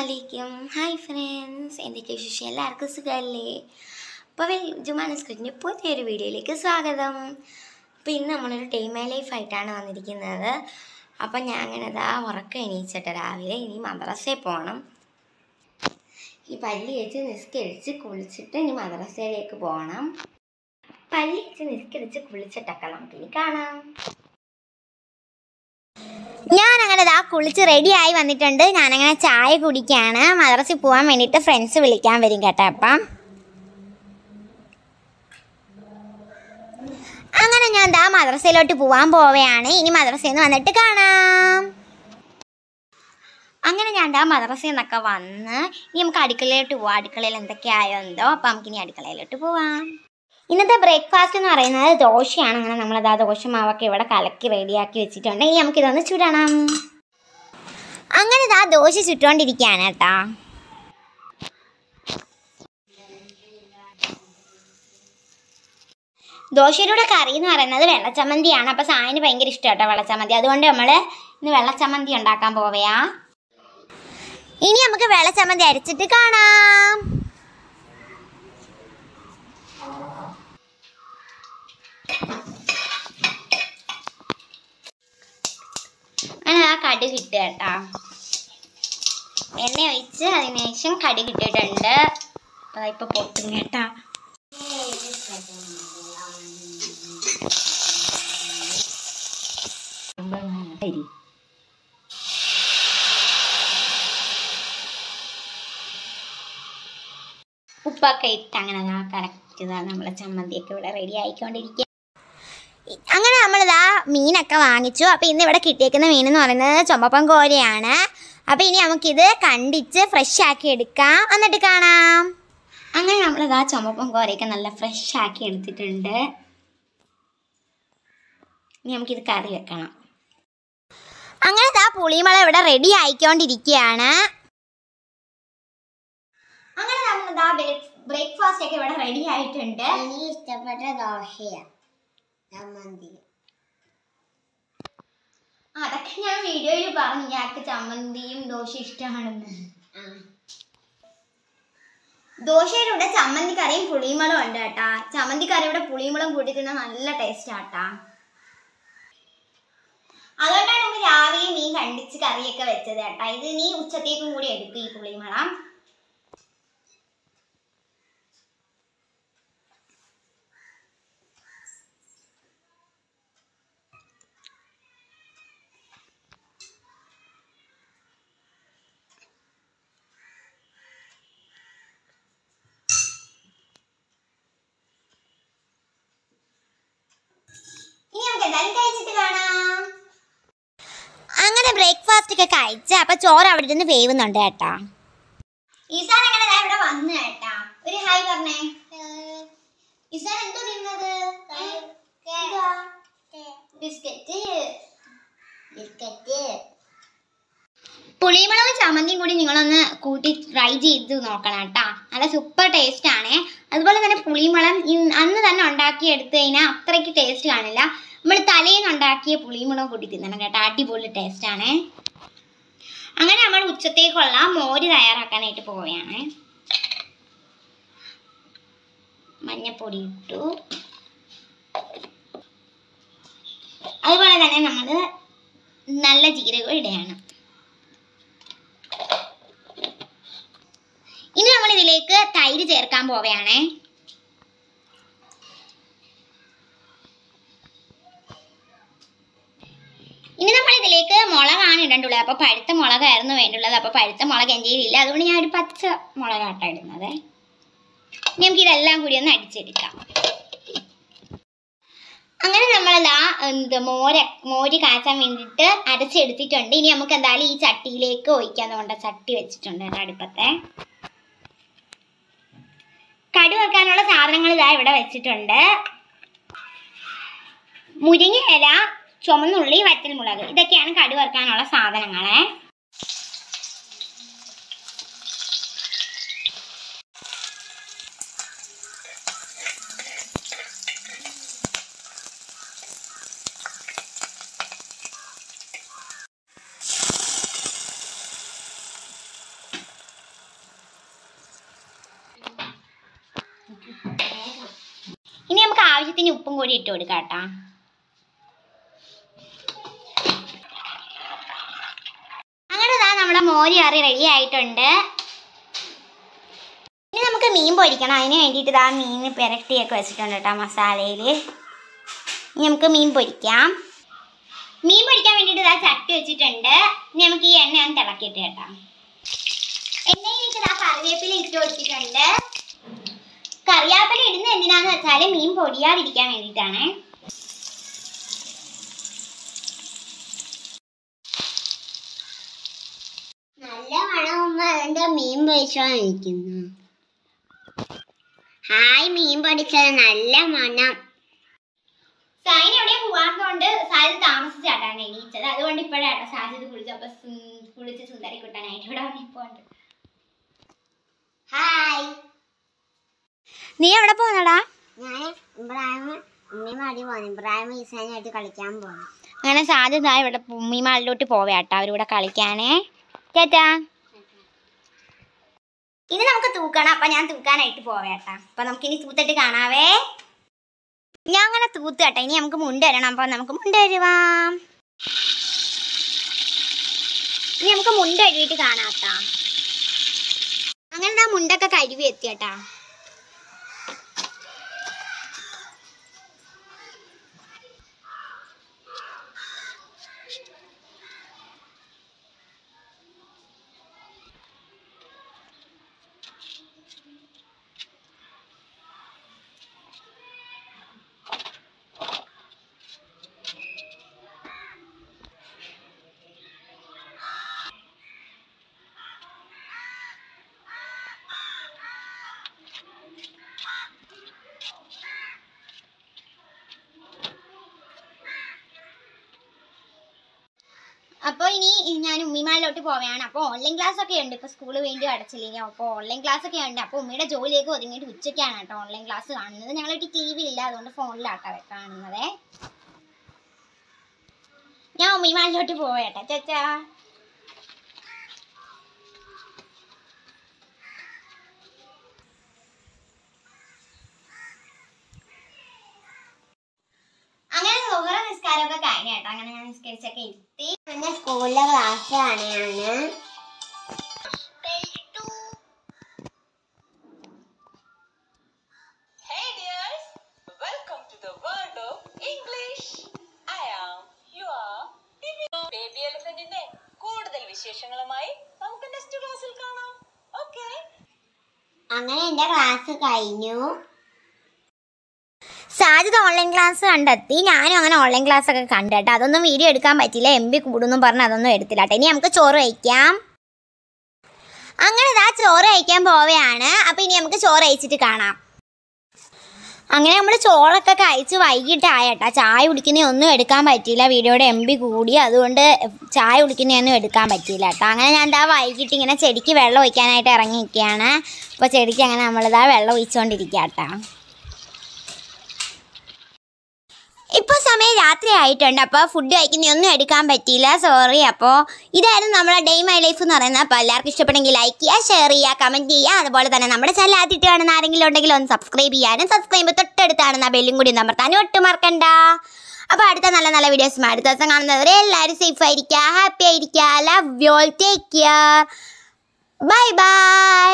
അലൈക്കും hi friends എന്തൊക്കെ വിശേഷം? എല്ലാവർക്കും സുഖമല്ലേ അപ്പോൾ വെൽ ജുമാനസ്കുറ്റിന്റെ പുതിയൊരു വീഡിയോയിലേക്ക് സ്വാഗതം. അപ്പോൾ ഇന്ന് നമ്മളൊരു ലൈഫ് ആയിട്ടാണ് വന്നിരിക്കുന്നത്. അപ്പം ഞാൻ അങ്ങനെ ഇതാ ഉറക്കം എണീച്ചിട്ട് രാവിലെ ഇനി മദ്രസയിൽ പോകണം ഈ പല്ലി വെച്ച് നിസ്കരിച്ച് കുളിച്ചിട്ട് ഇനി മദ്രസയിലേക്ക് പോകണം പല്ലി വെച്ച് നിസ്കരിച്ച് കുളിച്ചിട്ടൊക്കെ നമുക്ക് ഇനി കാണാം. ഞാൻ അങ്ങനെ ദാ കുളിച്ച് റെഡിയായി വന്നിട്ടുണ്ട്. ഞാനങ്ങനെ ചായ കുടിക്കുകയാണ് മദ്രസിൽ പോകാൻ വേണ്ടിയിട്ട് ഫ്രണ്ട്സ് വിളിക്കാൻ വരും കേട്ടോ അപ്പം. അങ്ങനെ ഞാൻ ദാ മദ്രസയിലോട്ട് പോവാൻ പോവുകയാണ് ഇനി മദ്രസയിൽ നിന്ന് വന്നിട്ട് കാണാം. അങ്ങനെ ഞാൻ ദാ മദ്രസയിൽ നിന്നൊക്കെ വന്ന് ഇനി നമുക്ക് അടുക്കളയിലോട്ട് പോവാം. അടുക്കളയിൽ എന്തൊക്കെയായോ എന്തോ. അപ്പം നമുക്കിനി അടുക്കളയിലോട്ട് പോവാം. ഇന്നത്തെ ബ്രേക്ക്ഫാസ്റ്റ് എന്ന് പറയുന്നത് ദോശയാണ്. അങ്ങനെ നമ്മളത് ആ ദോശ മാവൊക്കെ ഇവിടെ കലക്കി റെഡിയാക്കി വെച്ചിട്ടുണ്ട്. ഇനി നമുക്കിതൊന്ന് ചുടണം. അങ്ങനെ ഇതാ ദോശ ചുട്ടുകൊണ്ടിരിക്കുകയാണ് കേട്ടോ. ദോശയിലൂടെ കറി എന്ന് പറയുന്നത് വെള്ളച്ചമ്മന്തിയാണ്. അപ്പോൾ സായന് ഭയങ്കര ഇഷ്ടം കേട്ടോ വെള്ളച്ചമ്മന്തി. അതുകൊണ്ട് നമ്മൾ ഇന്ന് വെള്ളച്ചമ്മന്തി ഉണ്ടാക്കാൻ പോവയാ ഇനി നമുക്ക് വെള്ളച്ചമ്മന്തി അരച്ചിട്ട് കാണാം. അങ്ങനെ കിട്ടുക കേട്ടാ എണ്ണ ഒഴിച്ച് അതിന് ശേഷം കടി കിട്ടിയിട്ടുണ്ട്. അപ്പോൾ പൊട്ടും കേട്ടോ ഉപ്പൊക്കെ ഇട്ട് അങ്ങനെ കറക്റ്റ് നമ്മളെ ചമ്മന്തിയൊക്കെ ഇവിടെ റെഡി ആയിക്കൊണ്ടിരിക്കുക അങ്ങനെ നമ്മളിതാ മീനൊക്കെ വാങ്ങിച്ചു. അപ്പോൾ ഇന്ന് ഇവിടെ കിട്ടിയേക്കുന്ന മീൻ എന്ന് പറയുന്നത് ചുമപ്പം കോരയാണ് അപ്പോൾ ഇനി നമുക്കിത് കണ്ടിച്ച് ഫ്രഷ് ആക്കി എടുക്കാം. എന്നിട്ട് കാണാം. അങ്ങനെ നമ്മളിതാ ചുമപ്പം കോരയൊക്കെ നല്ല ഫ്രഷ് ആക്കി എടുത്തിട്ടുണ്ട്. ഇനി നമുക്കിത് കറി വെക്കണം. അങ്ങനെ ഇതാ പുളിമള ഇവിടെ റെഡി ആയിക്കൊണ്ടിരിക്കുകയാണ്. അങ്ങനെ നമ്മളിതാ ബ്രേക്ക്ഫാസ്റ്റ് ഒക്കെ ഇവിടെ റെഡി ആയിട്ടുണ്ട്. എനിക്ക് ഇഷ്ടപ്പെട്ട ദോശയാണ് ചമ്മന്തി അതൊക്കെ ഞാൻ വീഡിയോയിൽ പറഞ്ഞു. ഞങ്ങൾക്ക് ചമ്മന്തിയും ദോശ ഇഷ്ടമാണെന്ന്. ദോശയുടെ കൂടെ ചമ്മന്തി കറിയും പുളിമുളകും ഉണ്ട് കേട്ടാ. ചമ്മന്തി കറിയുടെ പുളിമുളകും കൂട്ടി തിന്നാൽ നല്ല ടേസ്റ്റ് ആട്ടാ. അതുകൊണ്ടാണ് നമ്മൾ രാവിലെ മീൻ കണ്ടിച്ച് കറിയൊക്കെ വെച്ചത് കേട്ടാ. ഇത് നീ ഉച്ചത്തേക്കും കൂടി എടുക്കും ഈ പുളിമുളം ഇനി നമുക്ക് എന്തായാലും കഴിച്ചിട്ട് കാണാം അങ്ങനെ ബ്രേക്ക്ഫാസ്റ്റ് ഒക്കെ കഴിച്ച് അപ്പൊ ചോറ് അവിടെ ഇരുന്ന് വേവുന്നുണ്ട് കേട്ടാ. ഈസാൻ എങ്ങനെ ഇവിടെ വന്നു കേട്ടാ? ഒരു ഹായ് പറഞ്ഞേ. ഈസാൻ എന്തോ തിന്നത്? ബിസ്ക്കറ്റ്. ബിസ്ക്കറ്റ്. പുളിമുളകും ചമ്മന്തിയും കൂടി നിങ്ങളൊന്ന് കൂട്ടി ട്രൈ ചെയ്ത് നോക്കണം കേട്ടോ. നല്ല സൂപ്പർ ടേസ്റ്റ് ആണ്. അതുപോലെ തന്നെ പുളിമുളം അന്ന് തന്നെ ഉണ്ടാക്കി എടുത്തു കഴിഞ്ഞാൽ അത്രയ്ക്ക് ടേസ്റ്റ് കാണില്ല. നമ്മൾ തലേന്ന് ഉണ്ടാക്കിയ പുളിമുളക് കൂട്ടി തിന്നണം കേട്ടോ. അടിപൊളി ടേസ്റ്റ് ആണ്. അങ്ങനെ നമ്മൾ ഉച്ചത്തേക്കുള്ള മോര് തയ്യാറാക്കാനായിട്ട് പോവുകയാണ്. മഞ്ഞപ്പൊടി ഇട്ടു. അതുപോലെ തന്നെ നമ്മൾ നല്ല ജീരകം ഇടുകയാണ്. ഇനി നമ്മൾ ഇതിലേക്ക് തൈര് ചേർക്കാൻ പോവുകയാണ്. ഇനി നമ്മൾ ഇതിലേക്ക് മുളകാണ് ഇടണ്ടുള്ളത് അപ്പോൾ പഴുത്ത മുളകായിരുന്നു വേണ്ടുള്ളത്. അപ്പോൾ പഴുത്ത മുളക് എന്റെ കയ്യിലില്ല അതുകൊണ്ട് ഞാൻ ഒരു പച്ച മുളകാട്ട ഇടുന്നത്. നമുക്ക് ഇതെല്ലാം കൂടി ഒന്ന് അടിച്ചെടുക്കാം. അങ്ങനെ നമ്മളിതാ എന്ത് മോര മോര് കാച്ചാൻ വേണ്ടിയിട്ട് അരച്ചെടുത്തിട്ടുണ്ട്. ഇനി നമുക്ക് എന്തായാലും ഈ ചട്ടിയിലേക്ക് ഒഴിക്കാൻ കൊണ്ട് ചട്ടി വെച്ചിട്ടുണ്ട് അടുപ്പത്തെ. കടു വെക്കാനുള്ള സാധനങ്ങൾ ഇതാ ഇവിടെ വെച്ചിട്ടുണ്ട്. മുരിങ്ങ ഇല ചുമന്നുള്ളി വറ്റൽമുളക് ഇതൊക്കെയാണ് കടുവറുക്കാനുള്ള സാധനങ്ങളെ. ഇനി നമുക്ക് ആവശ്യത്തിന് ഉപ്പും കൂടി ഇട്ട് കൊടുക്കാം കേട്ടോ. മോര് കറി റെഡി ആയിട്ടുണ്ട്. ഇനി നമുക്ക് മീൻ പൊരിക്കണം. അതിന് വേണ്ടിയിട്ട് ഇതാ മീൻ പെരട്ടിയൊക്കെ വെച്ചിട്ടുണ്ട് കേട്ടോ മസാലയിൽ ഇനി നമുക്ക് മീൻ പൊരിക്കാം. മീൻ പൊരിക്കാൻ വേണ്ടിയിട്ട് ഇതാ ചട്ടി വെച്ചിട്ടുണ്ട്. ഇനി നമുക്ക് ഈ എണ്ണ ഒന്ന് തിളക്കിയിട്ട് കേട്ടോ. എണ്ണയിലേക്ക് ഇതാ കറിവേപ്പില ഇട്ട് കൊടുത്തിട്ടുണ്ട്. കറിവേപ്പില ഇടുന്നത് എന്തിനാന്ന് വെച്ചാൽ മീൻ പൊടിയാതിരിക്കാൻ വേണ്ടിയിട്ടാണ് നല്ല മണമുമ്പോ എന്റെ മീൻ പൊരിച്ചോണ്ടിരിക്കുന്നു ഹായ് മീൻ പൊടിച്ചത് നല്ല മണം. സൈൻ എവിടെ പോവാത്തതുകൊണ്ട് സാജിത് താമസിച്ചാട്ടാണ് എണീച്ചത്. അതുകൊണ്ട് ഇപ്പോഴാട്ടോ സാജിത് കുളിച്ചപ്പോ കുളിച്ച് സുന്ദരി കുട്ടനായിട്ട് ഇവിടെ വന്നിപ്പോണ്ട്. ഹായ്. നീ എവിടെ പോന്നടാ? ഞാൻ ഇബ്രാഹിം ഉമ്മി മടി പോന്നു. ഇബ്രാഹിം ഈസാനായിട്ട് കളിക്കാൻ പോന്നു. അങ്ങനെ സാധ്യത ഇവിടെ ഉമ്മിമാളിലോട്ട് പോവേട്ടാ. അവരിവിടെ കളിക്കാനേ. ചേട്ടാ. ഇനി നമുക്ക് തൂക്കണം. അപ്പൊ ഞാൻ തൂക്കാനായിട്ട് പോവേട്ടാ അപ്പൊ നമുക്ക് ഇനി തൂത്തിട്ട് കാണാവേ. ഞാൻ അങ്ങനെ തൂത്ത് കേട്ടോ. ഇനി നമുക്ക് മുണ്ട് വരണം. അപ്പൊ നമുക്ക് മുണ്ട് വരുവാം ഇനി നമുക്ക് മുണ്ട് കഴുകിയിട്ട് കാണാട്ടാ അങ്ങനെ ആ മുണ്ടൊക്കെ കഴുകി എത്തിയട്ടാ അപ്പോൾ ഇനി ഞാൻ ഉമ്മിമാരിലോട്ട് പോവുകയാണ് അപ്പോൾ ഓൺലൈൻ ക്ലാസ് ഒക്കെ ഉണ്ട്. ഇപ്പോൾ സ്കൂൾ വേണ്ടി അടച്ചില്ലെങ്കിൽ അപ്പോൾ ഓൺലൈൻ ക്ലാസ് ഒക്കെ ഉണ്ട്. അപ്പോൾ ഉമ്മയുടെ ജോലിയൊക്കെ ഒതുങ്ങിയിട്ട് ഉച്ചയ്ക്കാണ് കേട്ടോ ഓൺലൈൻ ക്ലാസ് കാണുന്നത്. ഞങ്ങളൊരു ടി വി ഇല്ല. അതുകൊണ്ട് ഫോണിലാട്ടോ കാണുന്നത് ഞാൻ ഉമ്മിമാരിലോട്ട് പോവേട്ടെ. ചേച്ചാ അങ്ങനെ നിസ്കാരമൊക്കെ കഴിഞ്ഞ കേട്ടോ. അങ്ങനെ ഞാൻ നിസ്കരിച്ചൊക്കെ ഇരുത്തി. എന്റെ സ്കൂളിലെ ക്ലാസ് ആണ് Hey dears, welcome to the world of English. I am, you are, baby എലിഫന്റിന്റെ കൂടുതൽ വിശേഷങ്ങളുമായി നമുക്ക് നെക്സ്റ്റ് ക്ലാസ്സിൽ കാണാം. ഓക്കെ അങ്ങനെ എന്റെ ക്ലാസ് കഴിഞ്ഞു. സാജിത് ഓൺലൈൻ ക്ലാസ് കണ്ടെത്തി. ഞാനും അങ്ങനെ ഓൺലൈൻ ക്ലാസ് ഒക്കെ കണ്ടു കേട്ടോ അതൊന്നും വീഡിയോ എടുക്കാൻ പറ്റില്ല എം ബി കൂടുന്നും പറഞ്ഞ് അതൊന്നും എടുത്തില്ല ഇനി നമുക്ക് ചോറ് കഴിക്കാം. അങ്ങനെ ഇതാ ചോറ് കഴിക്കാൻ പോവുകയാണ്. അപ്പം ഇനി നമുക്ക് ചോറ് കഴിച്ചിട്ട് കാണാം. അങ്ങനെ നമ്മൾ ചോറൊക്കെ കഴിച്ച് വൈകിട്ടായട്ടാ. ചായ കുടിക്കുന്ന ഒന്നും എടുക്കാൻ പറ്റിയില്ല. വീഡിയോയുടെ എം ബി കൂടി. അതുകൊണ്ട് ചായ കുടിക്കുന്നതൊന്നും എടുക്കാൻ പറ്റിയില്ല കേട്ടോ അങ്ങനെ ഞാൻ എന്താ വൈകിട്ട് ഇങ്ങനെ ചെടിക്ക് വെള്ളം ഒഴിക്കാനായിട്ട് ഇറങ്ങി നിൽക്കുകയാണ് അപ്പോൾ ചെടിക്ക് അങ്ങനെ നമ്മളിതാ വെള്ളം ഒഴിച്ചുകൊണ്ടിരിക്കുക കേട്ടോ ഇപ്പോൾ സമയം രാത്രി ആയിട്ടുണ്ട് അപ്പോൾ ഫുഡ് കഴിക്കുന്നൊന്നും എടുക്കാൻ പറ്റിയില്ല. സോറി അപ്പോൾ ഇതായിരുന്നു നമ്മുടെ ഡേ മൈ ലൈഫ് എന്ന് പറയുന്നത്. അപ്പോൾ എല്ലാവർക്കും ഇഷ്ടപ്പെട്ടെങ്കിൽ ലൈക്ക് ചെയ്യുക ഷെയർ ചെയ്യുക കമന്റ് ചെയ്യുക. അതുപോലെ തന്നെ നമ്മുടെ ചാനൽ ആദ്യമായിട്ട് കാണുന്ന ആരെങ്കിലും ഉണ്ടെങ്കിൽ ഒന്ന് സബ്സ്ക്രൈബ് ചെയ്യാനും സബ്സ്ക്രൈബ് തൊട്ടടുത്ത് കാണുന്ന ബെല്ലും കൂടി നമ്പർത്താനും ഒട്ടും മറക്കണ്ട. അപ്പോൾ അടുത്ത നല്ല നല്ല വീഡിയോസും അടുത്ത ദിവസം കാണുന്നവരെ എല്ലാവരും സേഫ് ആയിരിക്കുക ഹാപ്പി ആയിരിക്കുക. Love y'all take care bye bye